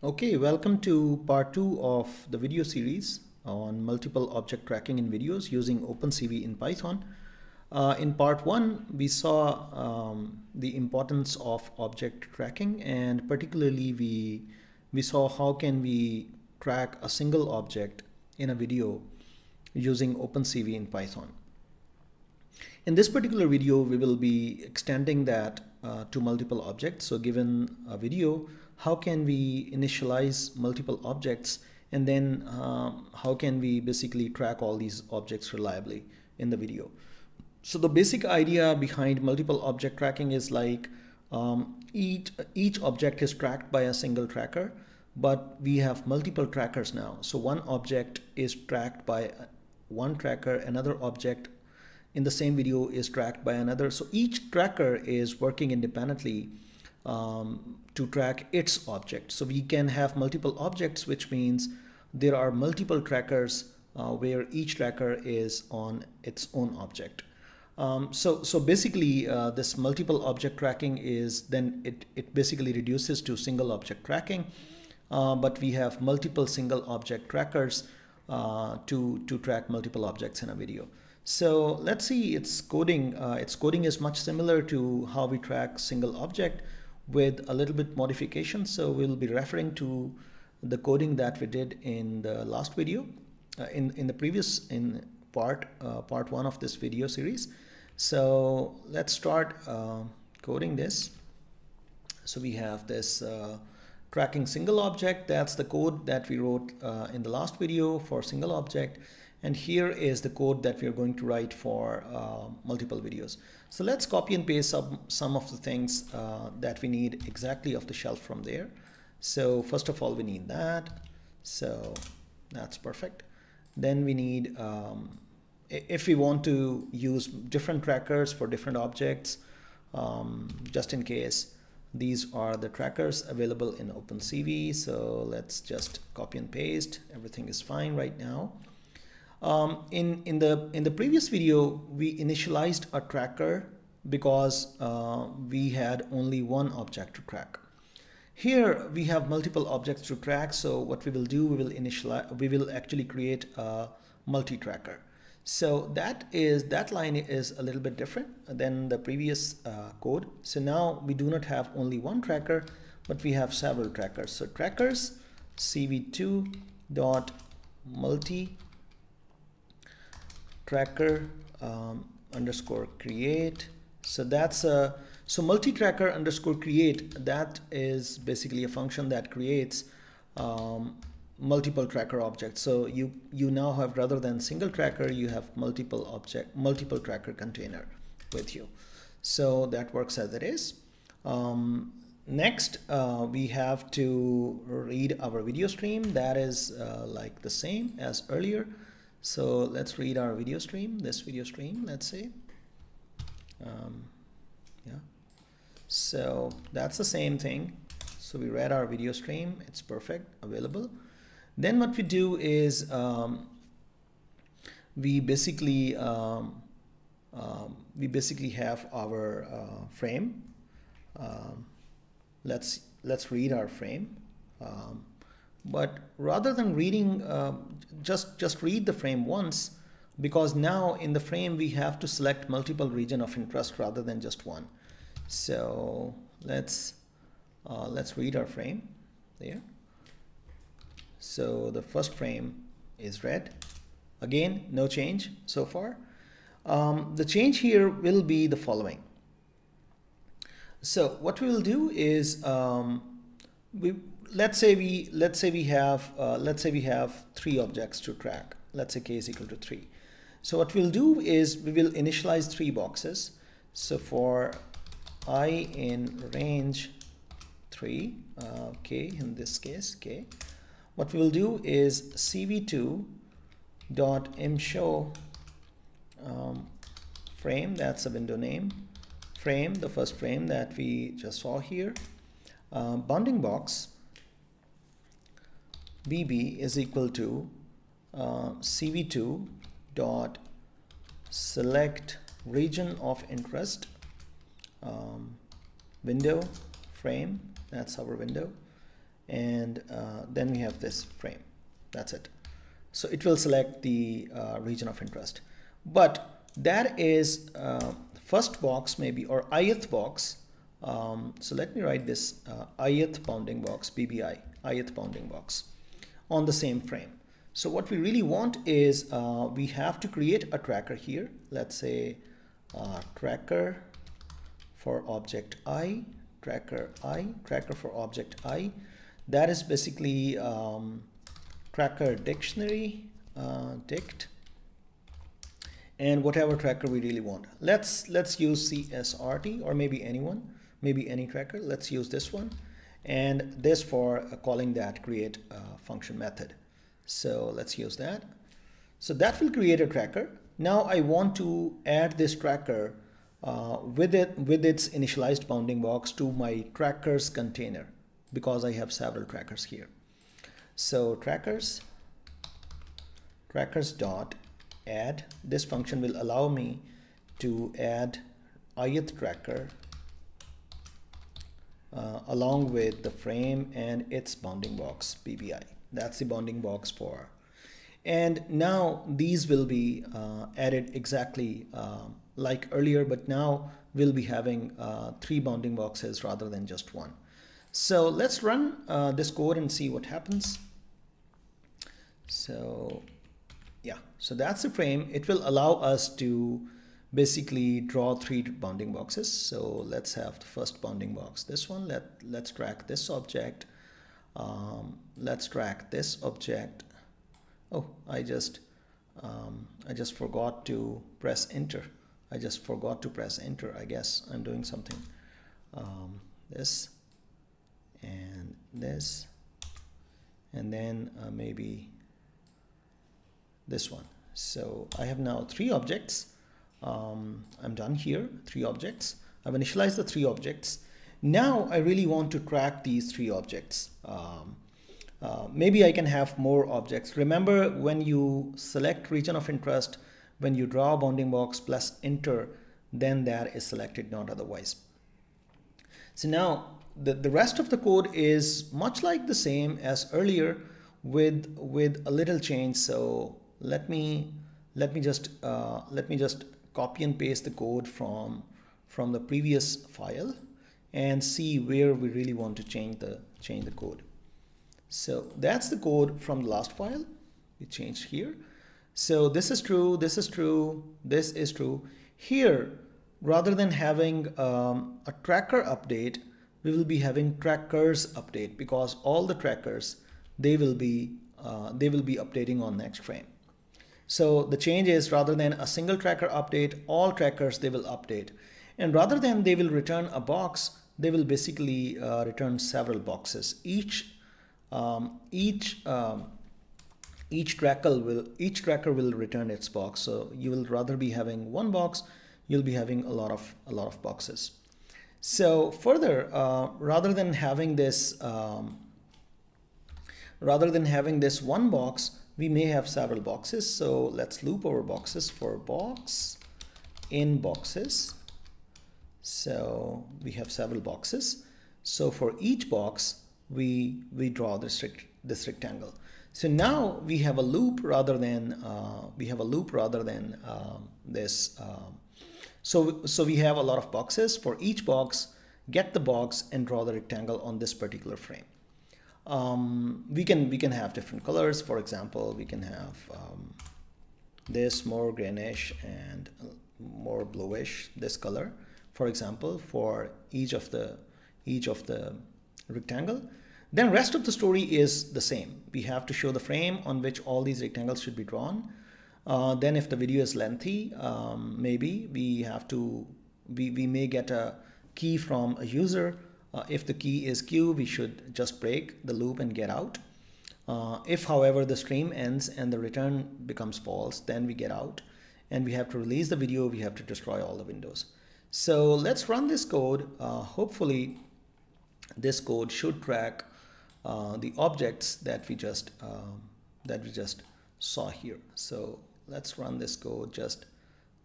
Okay, welcome to part two of the video series on multiple object tracking in videos using OpenCV in Python. Uh, in part one, we saw um, the importance of object tracking and particularly we, we saw how can we track a single object in a video using OpenCV in Python. In this particular video, we will be extending that uh, to multiple objects. So given a video, how can we initialize multiple objects and then uh, how can we basically track all these objects reliably in the video. So the basic idea behind multiple object tracking is like um, each, each object is tracked by a single tracker, but we have multiple trackers now. So one object is tracked by one tracker, another object in the same video is tracked by another. So each tracker is working independently um, to track its object. So we can have multiple objects, which means there are multiple trackers uh, where each tracker is on its own object. Um, so, so basically uh, this multiple object tracking is then it, it basically reduces to single object tracking, uh, but we have multiple single object trackers uh, to, to track multiple objects in a video. So let's see its coding. Uh, its coding is much similar to how we track single object with a little bit modification. So we'll be referring to the coding that we did in the last video, uh, in, in the previous in part, uh, part one of this video series. So let's start uh, coding this. So we have this uh, tracking single object. That's the code that we wrote uh, in the last video for single object. And here is the code that we are going to write for uh, multiple videos. So let's copy and paste some, some of the things uh, that we need exactly off the shelf from there. So first of all, we need that. So that's perfect. Then we need, um, if we want to use different trackers for different objects, um, just in case, these are the trackers available in OpenCV. So let's just copy and paste. Everything is fine right now. Um, in, in, the, in the previous video, we initialized a tracker because uh, we had only one object to track. Here we have multiple objects to track. So what we will do, we will initialize, we will actually create a multi-tracker. So that is that line is a little bit different than the previous uh, code. So now we do not have only one tracker, but we have several trackers. So trackers cv2 dot multi tracker um, underscore create. So that's a so multi-tracker underscore create. That is basically a function that creates um, multiple tracker objects. So you you now have rather than single tracker, you have multiple object multiple tracker container with you. So that works as it is. Um, next, uh, we have to read our video stream. That is uh, like the same as earlier. So let's read our video stream, this video stream, let's say. Um, yeah. So that's the same thing. So we read our video stream, it's perfect, available. Then what we do is um, we basically um, um, we basically have our uh, frame. Um, let's let's read our frame. Um, but rather than reading, uh, just, just read the frame once, because now in the frame we have to select multiple region of interest rather than just one. So let's, uh, let's read our frame there. So the first frame is red. Again, no change so far. Um, the change here will be the following. So what we will do is um, we let's say we let's say we have uh, let's say we have three objects to track. Let's say k is equal to 3 so what we'll do is we will initialize three boxes. So for i in range 3 uh, k in this case k what we will do is cv2 dot imshow um, frame that's a window name frame the first frame that we just saw here uh, bounding box bb is equal to uh, cv2 dot select region of interest um, window frame that's our window and uh, then we have this frame that's it. So it will select the uh, region of interest. But that is uh, first box maybe or ith box um, so let me write this uh, ith bounding box BBI ith bounding box on the same frame. So what we really want is uh, we have to create a tracker here. Let's say uh, tracker for object i tracker i tracker for object i. That is basically um, tracker dictionary uh, dict and whatever tracker we really want. Let's let's use csrt or maybe anyone maybe any tracker. Let's use this one. And this for uh, calling that create uh, function method. So let's use that. So that will create a tracker. Now I want to add this tracker uh, with it with its initialized bounding box to my trackers container because I have several trackers here. So trackers trackers dot add. This function will allow me to add ith tracker uh, along with the frame and its bounding box BBI. That's the bounding box for. And now these will be uh, added exactly uh, like earlier, but now we'll be having uh, three bounding boxes rather than just one. So let's run uh, this code and see what happens. So yeah, so that's the frame. It will allow us to basically draw three bounding boxes. So let's have the first bounding box, this one. Let, let's track this object. Um, let's track this object. Oh, I just, um, I just forgot to press enter. I just forgot to press enter. I guess I'm doing something. Um, this and this and then uh, maybe this one so I have now three objects um, I'm done here three objects. I've initialized the three objects. Now I really want to track these three objects. Um, uh, maybe I can have more objects. Remember when you select region of interest when you draw a bounding box plus enter then that is selected not otherwise. So now the, the rest of the code is much like the same as earlier with with a little change. So let me let me just uh, let me just copy and paste the code from from the previous file and see where we really want to change the change the code. So that's the code from the last file. We changed here. So this is true this is true this is true. Here rather than having um, a tracker update we will be having trackers update because all the trackers they will be uh, they will be updating on next frame so the change is rather than a single tracker update all trackers they will update. And rather than they will return a box they will basically uh, return several boxes. Each um, each um, each tracker will each tracker will return its box. So you will rather be having one box you'll be having a lot of a lot of boxes. So further, uh, rather than having this, um, rather than having this one box, we may have several boxes. So let's loop over boxes for box in boxes. So we have several boxes. So for each box, we, we draw this, this rectangle. So now we have a loop rather than, uh, we have a loop rather than um, this um, so, so we have a lot of boxes. For each box, get the box and draw the rectangle on this particular frame. Um, we can we can have different colors. For example, we can have um, this more greenish and more bluish. This color, for example, for each of the each of the rectangle. Then rest of the story is the same. We have to show the frame on which all these rectangles should be drawn. Uh, then if the video is lengthy, um, maybe we have to, we, we may get a key from a user. Uh, if the key is Q, we should just break the loop and get out. Uh, if, however, the stream ends and the return becomes false, then we get out and we have to release the video. We have to destroy all the windows. So let's run this code. Uh, hopefully, this code should track uh, the objects that we just um, that we just saw here. So let's run this code just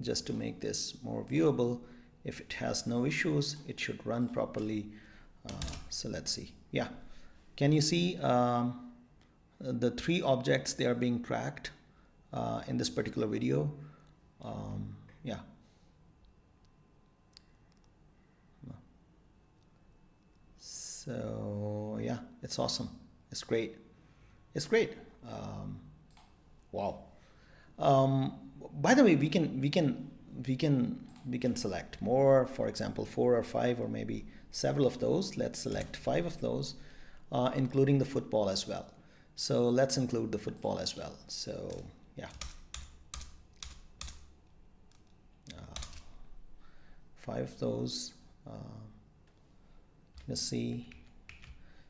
just to make this more viewable if it has no issues it should run properly uh, so let's see. Yeah. Can you see um, the three objects they are being tracked uh, in this particular video? Um, yeah. So yeah it's awesome. It's great. It's great. Um, wow. Um, by the way we can we can we can we can select more for example four or five or maybe several of those. Let's select five of those uh, including the football as well. So let's include the football as well. So yeah. Uh, five of those uh, let's see.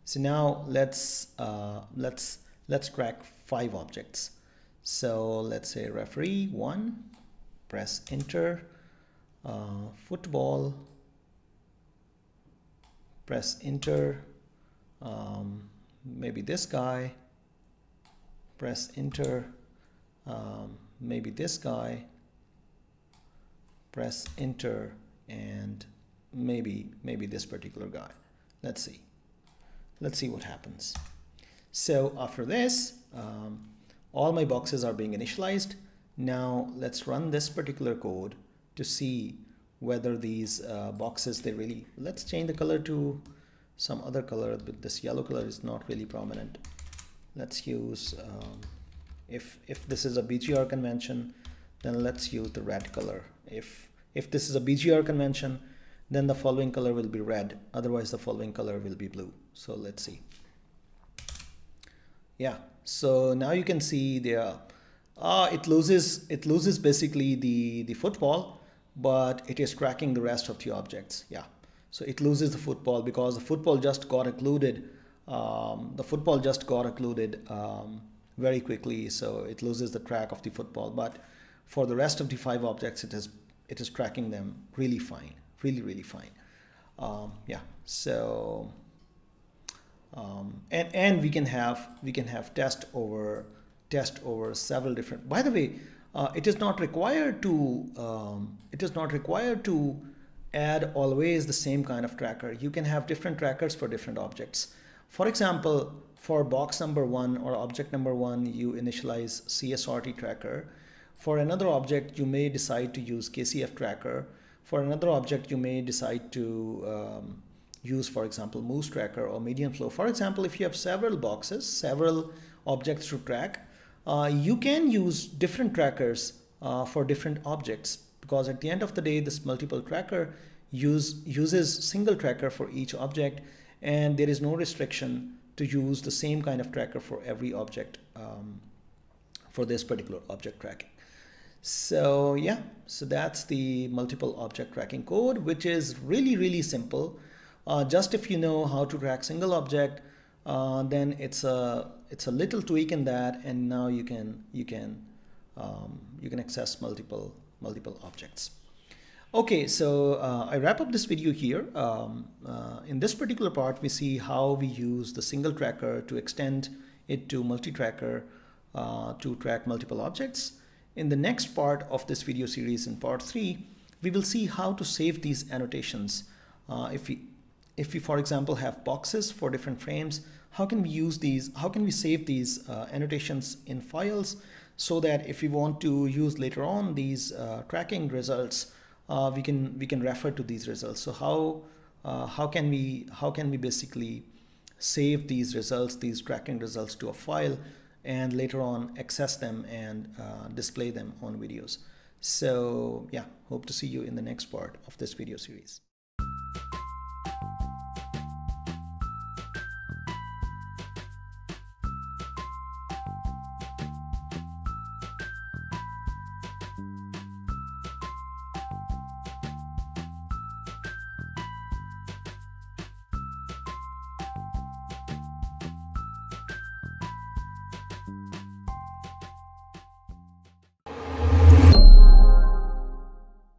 So now let's uh, let's let's track five objects. So let's say referee one press enter uh, football press enter um, maybe this guy press enter um, maybe this guy press enter and maybe maybe this particular guy. Let's see. Let's see what happens. So after this um, all my boxes are being initialized. Now let's run this particular code to see whether these uh, boxes they really let's change the color to some other color but this yellow color is not really prominent. Let's use um, if if this is a BGR convention then let's use the red color. If if this is a BGR convention then the following color will be red. Otherwise the following color will be blue. So let's see. Yeah. So now you can see there uh, it loses it loses basically the the football but it is tracking the rest of the objects yeah. So it loses the football because the football just got occluded um, the football just got occluded um, very quickly so it loses the track of the football. But for the rest of the five objects it is it is tracking them really fine really really fine. Um, yeah so um, and and we can have we can have test over test over several different by the way uh, it is not required to um, it is not required to add always the same kind of tracker. You can have different trackers for different objects. For example for box number one or object number one you initialize CSRT tracker. For another object you may decide to use KCF tracker. For another object you may decide to um, use for example MOSSE tracker or median flow. For example if you have several boxes several objects to track uh, you can use different trackers uh, for different objects because at the end of the day this multiple tracker use uses single tracker for each object and there is no restriction to use the same kind of tracker for every object um, for this particular object tracking. So yeah so that's the multiple object tracking code which is really really simple. Uh, just if you know how to track single object, uh, then it's a it's a little tweak in that, and now you can you can um, you can access multiple multiple objects. Okay, so uh, I wrap up this video here. Um, uh, in this particular part, we see how we use the single tracker to extend it to multi-tracker uh, to track multiple objects. In the next part of this video series, in part three, we will see how to save these annotations. Uh, if we if we, for example, have boxes for different frames, how can we use these, how can we save these uh, annotations in files so that if we want to use later on these uh, tracking results, uh, we can we can refer to these results. So how uh, how can we how can we basically save these results, these tracking results to a file and later on access them and uh, display them on videos. So yeah, hope to see you in the next part of this video series.